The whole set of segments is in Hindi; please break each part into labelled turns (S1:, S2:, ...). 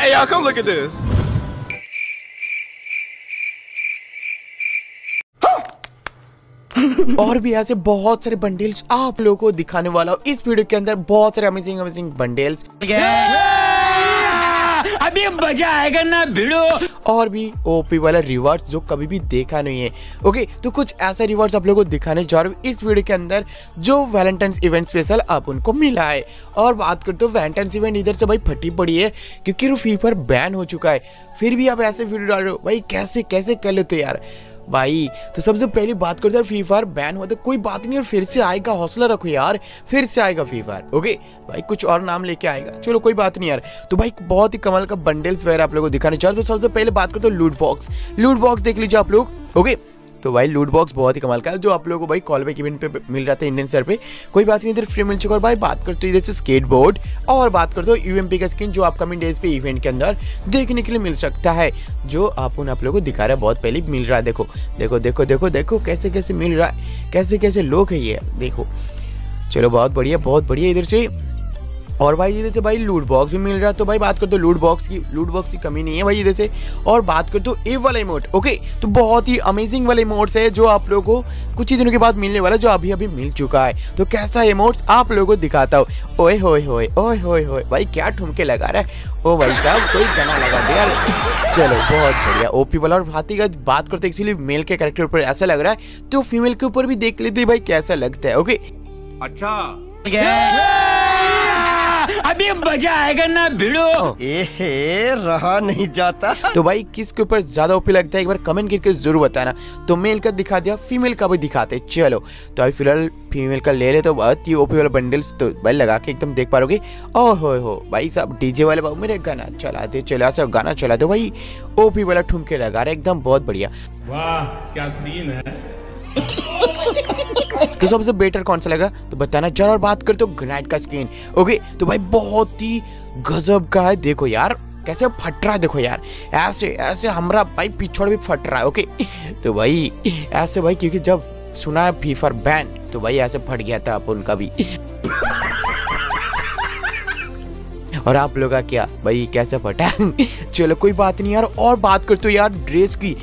S1: Hey, y'all, come look at this.
S2: और भी ऐसे बहुत सारे बंडेल्स आप लोगों को दिखाने वाला हूँ। इस वीडियो के अंदर बहुत सारे अमेजिंग अमेजिंग बंडेल्स
S3: अभी मज़ा आएगा ना भिड़ो।
S2: और भी ओपी वाला रिवार्ड्स जो कभी भी देखा नहीं है। ओके तो कुछ ऐसा रिवार्ड्स आप लोगों को दिखाने जा रहे हो इस वीडियो के अंदर जो वैलेंटाइंस इवेंट स्पेशल आप उनको मिला है। और बात करते हो वैलेंटाइंस इवेंट इधर से भाई फटी पड़ी है, क्योंकि वो फ़ी पर बैन हो चुका है। फिर भी आप ऐसे वीडियो डाल रहे हो, भाई कैसे कैसे कर लेते यार? भाई तो सबसे पहली बात करते यार फ्री फायर बैन हुआ तो कोई बात नहीं, और फिर से आएगा, हौसला रखो यार, फिर से आएगा फ्री फायर ओके भाई, कुछ और नाम लेके आएगा। चलो, कोई बात नहीं यार। तो भाई बहुत ही कमाल का बंडल्स वगैरह आप लोगों को दिखाने चाहते तो सबसे पहले बात करते हो लूट बॉक्स लूट बॉक्स देख लीजिए आप लोग ओके तो भाई लूट बॉक्स बहुत ही कमाल का है, जो आप लोगों को भाई कॉल बैक इवेंट पे मिल रहा था इंडियन सर पे। कोई बात नहीं, इधर फ्री मिल चुका और भाई बात करते हो इधर से स्केट बोर्ड और बात करते हो यूएमपी का स्किन जो अपकमिंग डेज़ पे इवेंट के अंदर देखने के लिए मिल सकता है, जो आप उन आप लोगों को दिखा रहा है, बहुत पहले मिल रहा है। देखो देखो देखो देखो देखो, कैसे कैसे मिल रहा है, कैसे कैसे लोग है ये, देखो। चलो, बहुत बढ़िया बहुत बढ़िया, इधर से और भाई इधर से भाई लूट बॉक्स भी मिल रहा है तो भाई बात करते हो लूट बॉक्स की लूट बॉक्स की कमी नहीं है भाई इधर से। और बात करते हो ए वाला इमोट ओके तो बहुत ही अमेजिंग वाला इमोट्स है जो आप लोगों को कुछ ही दिनों के बाद मिलने वाला जो अभी अभी मिल चुका है। तो कैसा इमोट्स आप लोगों को दिखाता हूँ। ओए होए होए ओए होए होए भाई क्या ठुमके लगा रहा है। ओ भाई साहब कोई गाना लगा दे यार। चलो बहुत बढ़िया ओपी वाला। और हाथी का बात करते इसीलिए मेल के कैरेक्टर ऊपर ऐसा लग रहा है तो फीमेल के ऊपर भी देख लेते भाई कैसा लगता है ओके
S1: अच्छा।
S3: अभी मज़ा आएगा ना भिड़ो।
S4: एहे रहा नहीं जाता।
S2: तो भाई किसके ऊपर ज़्यादा ओपी लगता है? एक बार कमेंट करके ज़रूर बताना। तो मेल का दिखा दिया फीमेल का भी दिखाते चलो तो अभी फ़िलहाल फीमेल का ले ले तो बहुत ही ओपी वाला बंडल्स तो भाई लगा के एकदम देख पाओगे ओ हो हो भाई साहब डीजे वाले बाबू मेरे गाना चला दे चला सब गाना चला दो भाई। ओपी वाला ठुमके लगा रहे एकदम बहुत बढ़िया।
S5: वाह क्या सीन है।
S2: तो सबसे बेटर कौन सा लगा? तो बताना चलो और बात करते हो ग्रेनाइट का स्किन ओके तो भाई बहुत ही गजब का है। देखो यार, कैसे फट रहा है, देखो यार। ऐसे ऐसे हमारा भाई पिछड़ भी फट रहा है ओके तो भाई, ऐसे भाई, क्योंकि जब सुना है फीफर बैन तो भाई ऐसे फट गया था अपन का भी। और आप लोग का क्या? भाई, कैसे फटा? चलो, कोई बात नहीं यार, और बात करते हो यार ड्रेस की।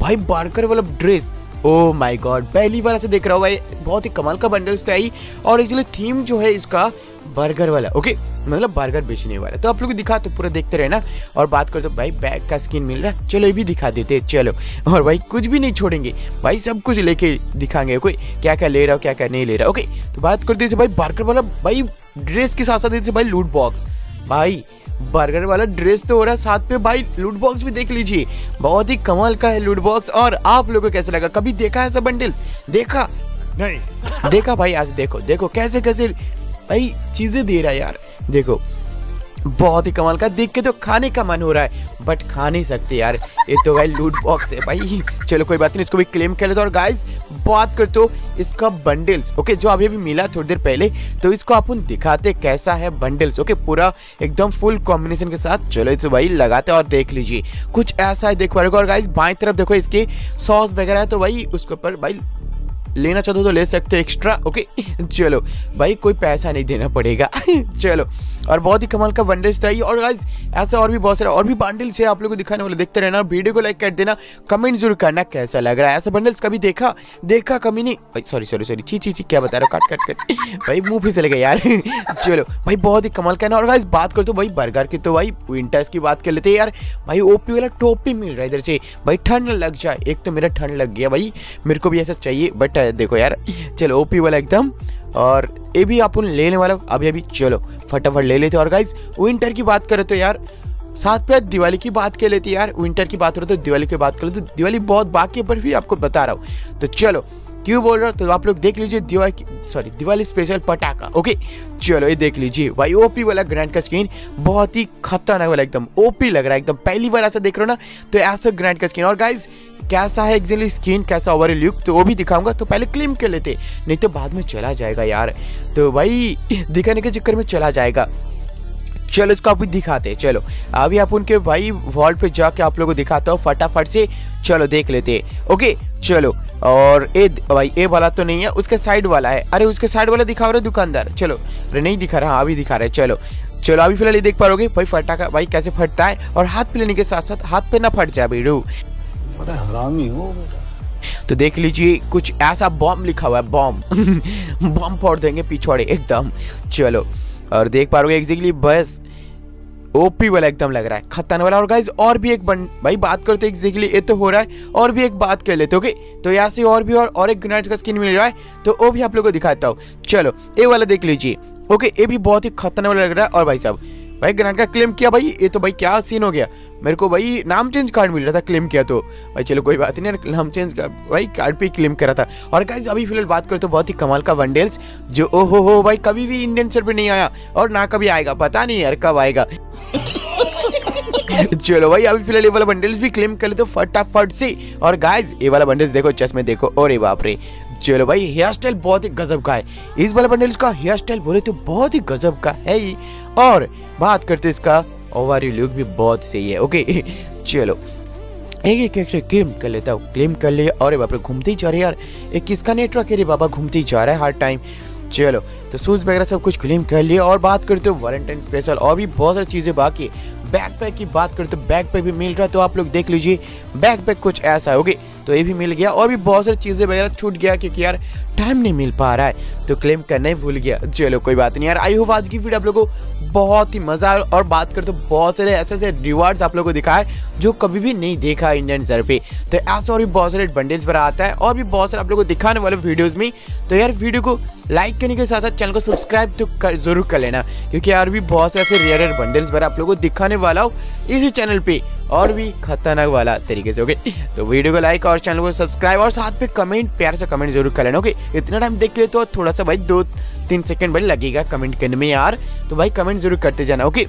S2: भाई बार्कर वाला ड्रेस ओ माय गॉड पहली बार ऐसे देख रहा हूँ भाई। बहुत ही कमाल का बंडल्स तो आई और एक्चुअली थीम जो है इसका बर्गर वाला। ओके मतलब बर्गर बेचने वाला। तो आप लोग दिखा तो पूरा देखते रहे ना और बात करते तो भाई बैग का स्किन मिल रहा है। चलो ये भी दिखा देते चलो। और भाई कुछ भी नहीं छोड़ेंगे। भाई सब कुछ लेके दिखाएँगे। ओके क्या क्या ले रहा हो क्या क्या नहीं ले रहा। ओके तो बात करते भाई बर्गर वाला, भाई ड्रेस के साथ साथ भाई लूट बॉक्स भाई बर्गर वाला ड्रेस तो हो रहा है साथ पे भाई लूट बॉक्स भी देख लीजिए। बहुत ही कमाल का है लूट बॉक्स और आप लोगों को कैसा लगा? कभी देखा है सब बंडल्स देखा?
S5: नहीं।
S2: देखा भाई आज देखो देखो कैसे कैसे भाई चीज़ें दे रहा है यार। देखो बहुत ही कमाल का देख के तो खाने का मन हो रहा है। बट खा नहीं सकते यार। ये तो भाई लूट बॉक्स है भाई। चलो कोई बात नहीं, इसको भी क्लेम कर लेते और गाइस बात करते हो इसका बंडल्स ओके जो अभी अभी मिला थोड़ी देर पहले तो इसको अपन दिखाते कैसा है बंडल्स ओके पूरा एकदम फुल कॉम्बिनेशन के साथ। चलो इसे भाई लगाते और देख लीजिए। कुछ ऐसा है, देख पा रहे और गाइस बाएँ तरफ़ देखो इसके सॉस वगैरह है तो भाई उसके ऊपर भाई लेना चाहते हो तो ले सकते हो एक्स्ट्रा ओके चलो। भाई कोई पैसा नहीं देना पड़ेगा। चलो। और बहुत ही कमाल का बंडल्स था ये। और गाइस ऐसे और भी बहुत सारे और भी बंडल्स है, आप लोग को दिखाने वाले, देखते रहना वीडियो को लाइक कर देना कमेंट ज़रूर करना कैसा लग रहा है। ऐसे बंडल्स कभी देखा? देखा कभी नहीं? सॉरी सॉरी सॉरी ची ची ची क्या बता रहा हूँ? काट काट कर भाई, मुँह फिसले गए यार। चलो, भाई, बहुत ही कमाल का ना। और गाइस बात करते हो भाई बर्गर की तो भाई विंटर्स की बात कर लेते हैं यार। भाई ओपी वाला टोपी मिल रहा है इधर से। भाई, ठंड लग जाए एक तो मेरा ठंड लग गया भाई। मेरे को भी ऐसा चाहिए बट देखो यार। चलो ओपी वाला एकदम। और ये भी आप लेने वाला, अभी अभी, चलो। फटाफट ले लेते। और गाइज़ विंटर की बात करें तो यार, साथ पे दिवाली की बात कर लेते यार। विंटर की बात करो तो दिवाली की बात करो तो दिवाली बहुत बाकी पर भी आपको बता रहा हूँ। तो चलो, क्यों बोल रहा हूँ? तो आप लोग देख लीजिए दिवाली सॉरी दिवाली स्पेशल पटाखा ओके चलो, ये देख लीजिए। भाई ओपी वाला ग्रैंड का स्किन बहुत ही खतरनाक वाला, एकदम ओपी लग रहा है, एकदम पहली बार ऐसा देख रहे हो ना? तो ऐसा ग्रैंड का स्किन और गाइज़ कैसा है एक्चुअली स्किन कैसा ओवर लुक तो वो भी दिखाऊँगा। तो पहले क्लेम कर लेते, नहीं तो बाद में चला जाएगा यार। तो भाई दिखाने के चक्कर में चला जाएगा। चलो, इसको आप दिखाते हैं चलो। अभी आप उनके भाई वॉल पे जाके आप लोगों को दिखाता हूँ फटाफट से। चलो, देख लेते। ओके, चलो। और ए, भाई, ए वाला तो नहीं है, उसके साइड वाला है। अरे, उसके साइड वाला दिखा रहे दुकानदार। चलो। अरे, नहीं दिखा रहा अभी दिखा रहे चलो। चलो, अभी फ़िलहाल ये देख पाओगे भाई, फटाका, भाई, कैसे फटता है। और हाथ पे लेने के साथ साथ हाथ पे ना फट जाए वीडियो तो देख लीजिए कुछ ऐसा बॉम्ब लिखा हुआ है बॉम्ब बॉम्ब फोड़ देंगे पिछवाड़े एकदम। चलो और देख पा रहे एग्जैक्टली बस ओपी वाला एकदम लग रहा है खतरनाक वाला। और गाइज़ और भी एक बन भाई बात करते एग्जैक्टली ये तो हो रहा है। और भी एक बात कर लेते ओके तो यहाँ से और भी और, और एक ग्रेनाइट का स्किन मिल रहा है तो वो भी आप लोग को दिखाता हूँ। चलो ये वाला देख लीजिए ओके ये भी बहुत ही खतरनाक वाला लग रहा है और भाई साहब भाई ग्रेनाइट का क्लेम किया भाई ये तो भाई क्या सीन हो गया? मेरे को भाई नाम चेंज कार्ड मिल रहा था क्लेम किया तो। भाई चलो कोई बात नहीं नाम चेंज कर, भाई कार्ड पे क्लेम करा था। और गाइज़ अभी फ़िलहाल बात करते तो बहुत ही कमाल का वनडेल्स जो ओ हो हो भाई कभी भी इंडियन सर पे नहीं आया और ना कभी आएगा पता नहीं यार कब आएगा। चलो भाई अभी फ़िलहाल ये वाला बंडल्स भी क्लेम कर ले तो फटाफट से। और गाइस ये वाला बंडल्स देखो चश्मे देखो और बाप रे। चलो भाई हेयर स्टाइल बहुत ही गजब का है। इस वाला बंडल्स का हेयर स्टाइल बोले तो बहुत ही गजब का है ही। और बात करते इसका ओवर लुक भी बहुत सही है ओके चलो। एक एक कैरेक्टर क्लेम कर लेता हूँ क्लेम कर लिया और बाप रे, घूमते ही जा रहे यार। एक किसका नेटवर्क है रे बाबा, घूमते ही जा रहा है हर टाइम चलो तो शूज़ वगैरह सब कुछ क्लेम कर लिया और बात करते हो वैलेंटाइन स्पेशल और भी बहुत सारी चीज़ें बाकी बैक पैक की बात करते हो बैक पैक भी मिल रहा है तो आप लोग देख लीजिए। बैक पैक कुछ ऐसा होगी तो ये भी मिल गया और भी बहुत सारी चीज़ें वगैरह छूट गया क्योंकि यार टाइम नहीं मिल पा रहा है। तो क्लेम करना ही भूल गया। चलो कोई बात नहीं यार। आई होप आज की वीडियो आप लोगों को बहुत ही मज़ा आया और बात करते तो बहुत सारे ऐसे ऐसे रिवार्ड्स आप लोगों को दिखाए जो कभी भी नहीं देखा इंडियन सर पे। तो ऐसे और भी बहुत सारे बंडल्स पर आता है और भी बहुत सारे आप लोगों को दिखाने वाले वीडियोज़ में। तो यार वीडियो को लाइक करने के साथ साथ चैनल को सब्सक्राइब तो कर, ज़रूर कर लेना। क्योंकि यार भी बहुत से ऐसे रेयर रेयर बंडल्स पर आप लोगों को दिखाने वाला हूँ इसी चैनल पे। और भी खतरनाक वाला तरीके से ओके तो वीडियो को लाइक और चैनल को सब्सक्राइब और साथ में कमेंट प्यार से कमेंट ज़रूर कर लेना ओके इतना टाइम देख ले तो थोड़ा सा भाई दो तीन सेकंड भाई लगेगा कमेंट करने में यार। तो भाई कमेंट ज़रूर करते जाना ओके